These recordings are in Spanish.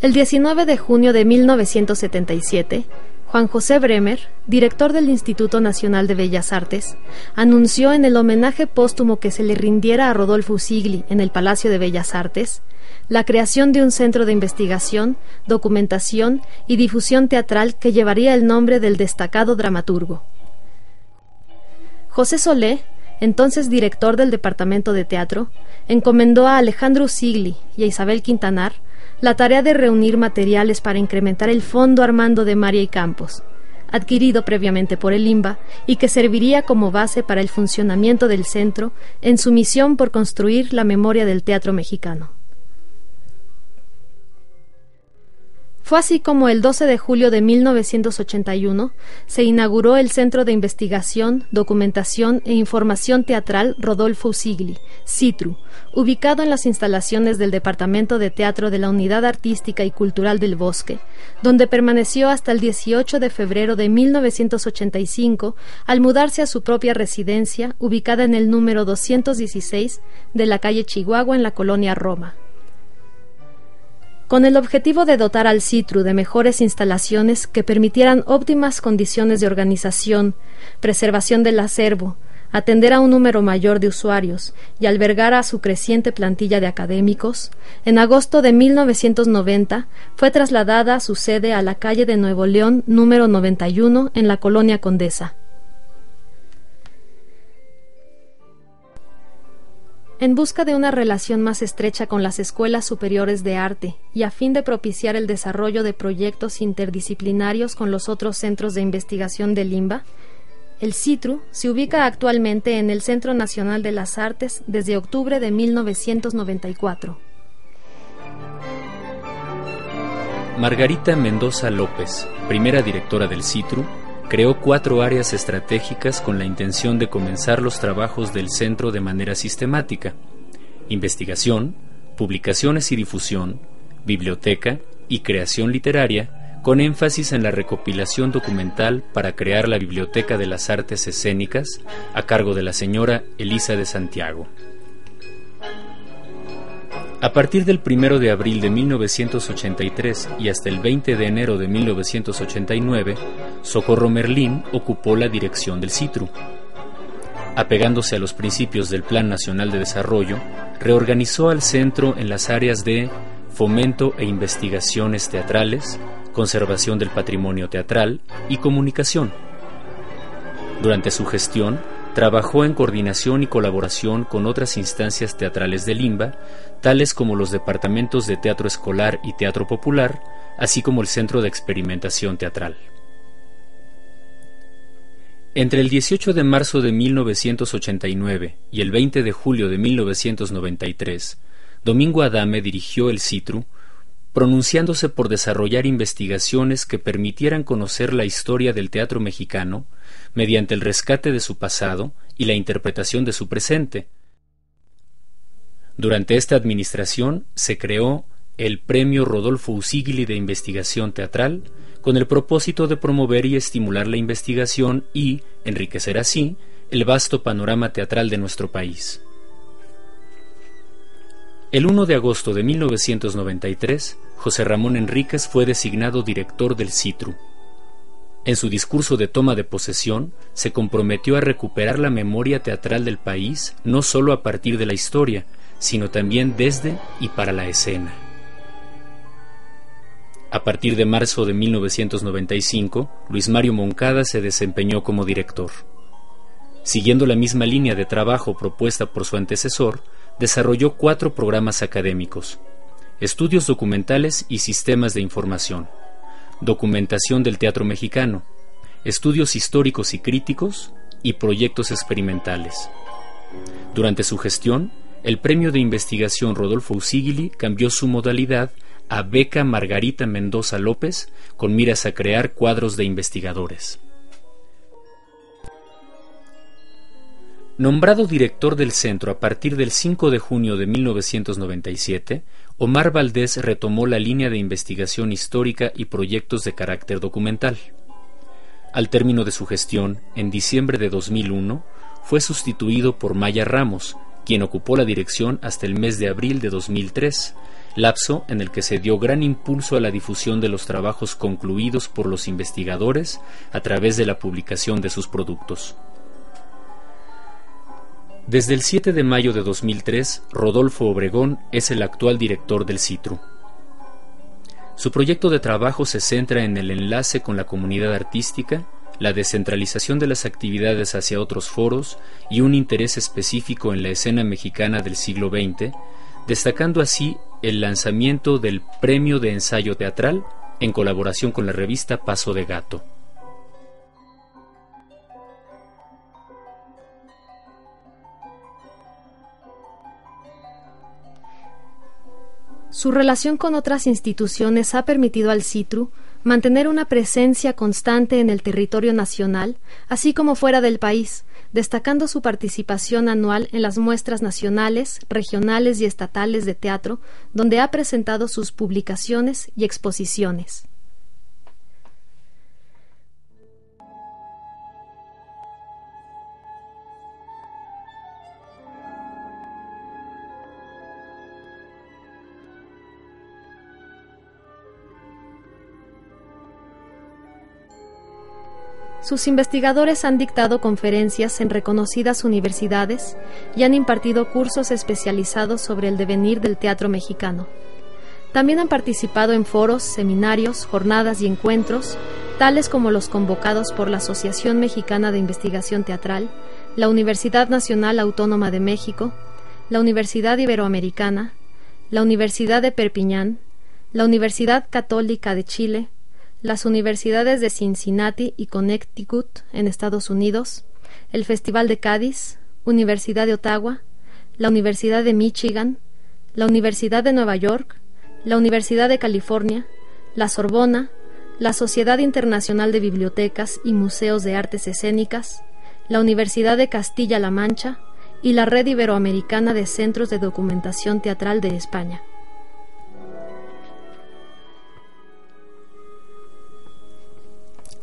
El 19 de junio de 1977, Juan José Bremer, director del Instituto Nacional de Bellas Artes, anunció en el homenaje póstumo que se le rindiera a Rodolfo Sigli en el Palacio de Bellas Artes la creación de un centro de investigación, documentación y difusión teatral que llevaría el nombre del destacado dramaturgo. José Solé, entonces director del Departamento de Teatro, encomendó a Alejandro Sigli y a Isabel Quintanar la tarea de reunir materiales para incrementar el Fondo Armando de María y Campos, adquirido previamente por el IMBA y que serviría como base para el funcionamiento del centro en su misión por construir la memoria del teatro mexicano. Fue así como el 12 de julio de 1981 se inauguró el Centro de Investigación, Documentación e Información Teatral Rodolfo Sigli, CITRU, ubicado en las instalaciones del Departamento de Teatro de la Unidad Artística y Cultural del Bosque, donde permaneció hasta el 18 de febrero de 1985 al mudarse a su propia residencia, ubicada en el número 216 de la calle Chihuahua en la colonia Roma con el objetivo de dotar al CITRU de mejores instalaciones que permitieran óptimas condiciones de organización, preservación del acervo, atender a un número mayor de usuarios y albergar a su creciente plantilla de académicos, en agosto de 1990 fue trasladada su sede a la calle de Nuevo León número 91 en la colonia Condesa. En busca de una relación más estrecha con las escuelas superiores de arte y a fin de propiciar el desarrollo de proyectos interdisciplinarios con los otros centros de investigación de Limba, el CITRU se ubica actualmente en el Centro Nacional de las Artes desde octubre de 1994. Margarita Mendoza López, primera directora del CITRU, creó cuatro áreas estratégicas con la intención de comenzar los trabajos del centro de manera sistemática. Investigación, publicaciones y difusión, biblioteca y creación literaria, con énfasis en la recopilación documental para crear la Biblioteca de las Artes Escénicas, a cargo de la señora Elisa de Santiago. A partir del 1 de abril de 1983 y hasta el 20 de enero de 1989, Socorro Merlín ocupó la dirección del CITRU. Apegándose a los principios del Plan Nacional de Desarrollo, reorganizó al centro en las áreas de fomento e investigaciones teatrales, conservación del patrimonio teatral y comunicación. Durante su gestión, Trabajó en coordinación y colaboración con otras instancias teatrales de Limba, tales como los departamentos de teatro escolar y teatro popular, así como el Centro de Experimentación Teatral. Entre el 18 de marzo de 1989 y el 20 de julio de 1993, Domingo Adame dirigió el CITRU, pronunciándose por desarrollar investigaciones que permitieran conocer la historia del teatro mexicano mediante el rescate de su pasado y la interpretación de su presente. Durante esta administración se creó el Premio Rodolfo Usigli de Investigación Teatral con el propósito de promover y estimular la investigación y enriquecer así el vasto panorama teatral de nuestro país. El 1 de agosto de 1993, José Ramón Enríquez fue designado director del CITRU. En su discurso de toma de posesión, se comprometió a recuperar la memoria teatral del país no solo a partir de la historia, sino también desde y para la escena. A partir de marzo de 1995, Luis Mario Moncada se desempeñó como director. Siguiendo la misma línea de trabajo propuesta por su antecesor, desarrolló cuatro programas académicos, estudios documentales y sistemas de información, documentación del teatro mexicano, estudios históricos y críticos y proyectos experimentales. Durante su gestión, el premio de investigación Rodolfo Usigili cambió su modalidad a beca Margarita Mendoza López con miras a crear cuadros de investigadores. Nombrado director del centro a partir del 5 de junio de 1997, Omar Valdés retomó la línea de investigación histórica y proyectos de carácter documental. Al término de su gestión, en diciembre de 2001, fue sustituido por Maya Ramos, quien ocupó la dirección hasta el mes de abril de 2003, lapso en el que se dio gran impulso a la difusión de los trabajos concluidos por los investigadores a través de la publicación de sus productos. Desde el 7 de mayo de 2003, Rodolfo Obregón es el actual director del CITRU. Su proyecto de trabajo se centra en el enlace con la comunidad artística, la descentralización de las actividades hacia otros foros y un interés específico en la escena mexicana del siglo XX, destacando así el lanzamiento del Premio de Ensayo Teatral en colaboración con la revista Paso de Gato. Su relación con otras instituciones ha permitido al CITRU mantener una presencia constante en el territorio nacional, así como fuera del país, destacando su participación anual en las muestras nacionales, regionales y estatales de teatro, donde ha presentado sus publicaciones y exposiciones. Sus investigadores han dictado conferencias en reconocidas universidades y han impartido cursos especializados sobre el devenir del teatro mexicano. También han participado en foros, seminarios, jornadas y encuentros, tales como los convocados por la Asociación Mexicana de Investigación Teatral, la Universidad Nacional Autónoma de México, la Universidad Iberoamericana, la Universidad de Perpiñán, la Universidad Católica de Chile, las universidades de Cincinnati y Connecticut en Estados Unidos, el Festival de Cádiz, Universidad de Ottawa, la Universidad de Michigan, la Universidad de Nueva York, la Universidad de California, la Sorbona, la Sociedad Internacional de Bibliotecas y Museos de Artes Escénicas, la Universidad de Castilla-La Mancha y la Red Iberoamericana de Centros de Documentación Teatral de España.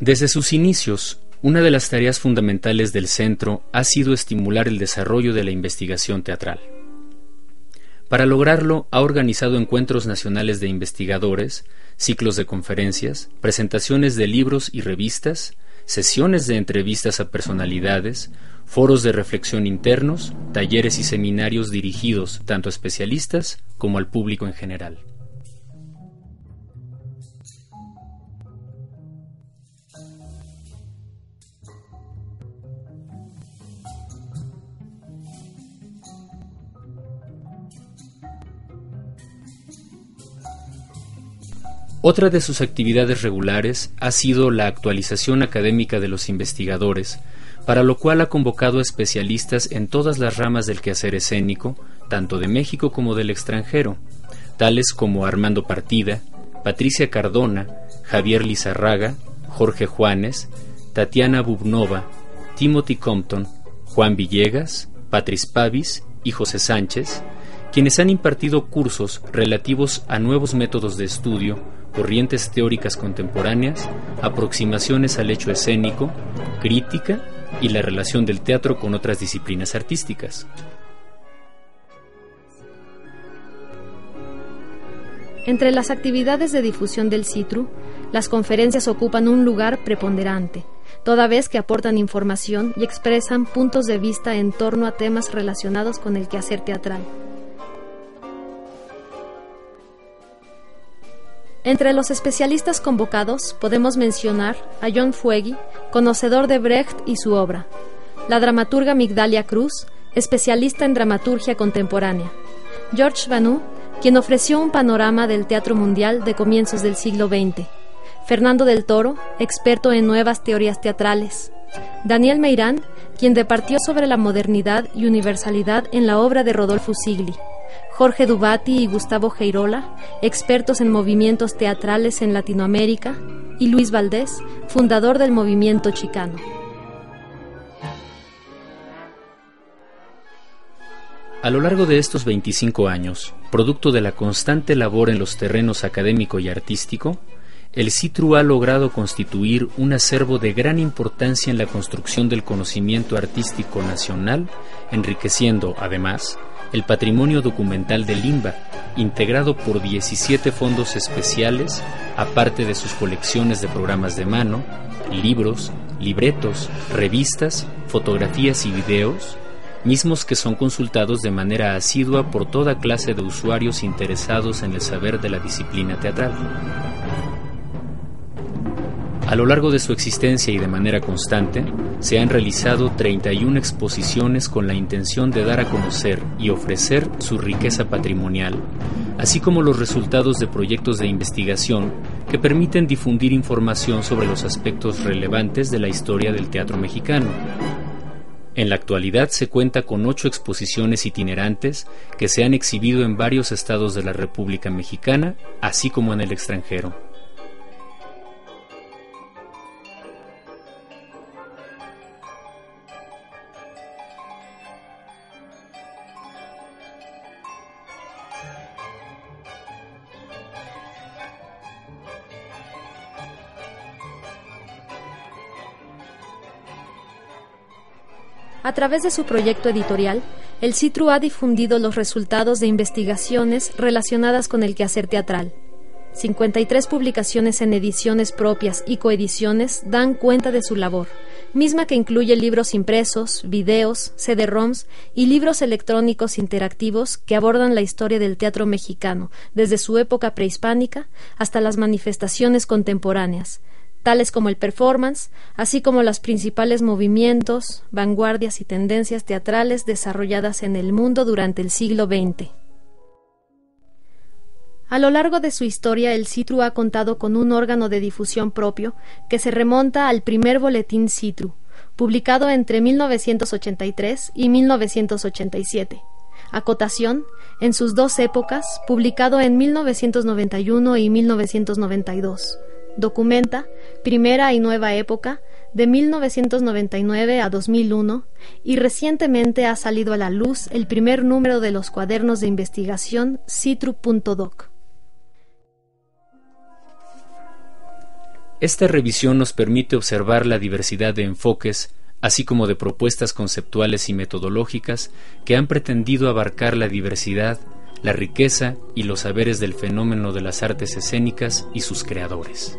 Desde sus inicios, una de las tareas fundamentales del centro ha sido estimular el desarrollo de la investigación teatral. Para lograrlo, ha organizado encuentros nacionales de investigadores, ciclos de conferencias, presentaciones de libros y revistas, sesiones de entrevistas a personalidades, foros de reflexión internos, talleres y seminarios dirigidos tanto a especialistas como al público en general. Otra de sus actividades regulares ha sido la actualización académica de los investigadores, para lo cual ha convocado especialistas en todas las ramas del quehacer escénico, tanto de México como del extranjero, tales como Armando Partida, Patricia Cardona, Javier Lizarraga, Jorge Juanes, Tatiana Bubnova, Timothy Compton, Juan Villegas, Patrice Pavis y José Sánchez, quienes han impartido cursos relativos a nuevos métodos de estudio, corrientes teóricas contemporáneas, aproximaciones al hecho escénico, crítica y la relación del teatro con otras disciplinas artísticas. Entre las actividades de difusión del CITRU, las conferencias ocupan un lugar preponderante, toda vez que aportan información y expresan puntos de vista en torno a temas relacionados con el quehacer teatral. Entre los especialistas convocados podemos mencionar a John Fuegui, conocedor de Brecht y su obra, la dramaturga Migdalia Cruz, especialista en dramaturgia contemporánea, George Banu, quien ofreció un panorama del teatro mundial de comienzos del siglo XX, Fernando del Toro, experto en nuevas teorías teatrales, Daniel Meirán, quien departió sobre la modernidad y universalidad en la obra de Rodolfo Sigli, Jorge Dubati y Gustavo Geirola, expertos en movimientos teatrales en Latinoamérica, y Luis Valdés, fundador del movimiento chicano. A lo largo de estos 25 años, producto de la constante labor en los terrenos académico y artístico, el CITRU ha logrado constituir un acervo de gran importancia en la construcción del conocimiento artístico nacional, enriqueciendo, además, el patrimonio documental de Limba, integrado por 17 fondos especiales, aparte de sus colecciones de programas de mano, libros, libretos, revistas, fotografías y videos, mismos que son consultados de manera asidua por toda clase de usuarios interesados en el saber de la disciplina teatral. A lo largo de su existencia y de manera constante, se han realizado 31 exposiciones con la intención de dar a conocer y ofrecer su riqueza patrimonial, así como los resultados de proyectos de investigación que permiten difundir información sobre los aspectos relevantes de la historia del teatro mexicano. En la actualidad se cuenta con ocho exposiciones itinerantes que se han exhibido en varios estados de la República Mexicana, así como en el extranjero. A través de su proyecto editorial, el CITRU ha difundido los resultados de investigaciones relacionadas con el quehacer teatral. 53 publicaciones en ediciones propias y coediciones dan cuenta de su labor, misma que incluye libros impresos, videos, CD-ROMs y libros electrónicos interactivos que abordan la historia del teatro mexicano, desde su época prehispánica hasta las manifestaciones contemporáneas, tales como el performance, así como los principales movimientos, vanguardias y tendencias teatrales desarrolladas en el mundo durante el siglo XX. A lo largo de su historia, el Citru ha contado con un órgano de difusión propio que se remonta al primer boletín Citru, publicado entre 1983 y 1987. Acotación, en sus dos épocas, publicado en 1991 y 1992 documenta Primera y Nueva Época de 1999 a 2001 y recientemente ha salido a la luz el primer número de los cuadernos de investigación Citru.doc. Esta revisión nos permite observar la diversidad de enfoques, así como de propuestas conceptuales y metodológicas que han pretendido abarcar la diversidad la riqueza y los saberes del fenómeno de las artes escénicas y sus creadores.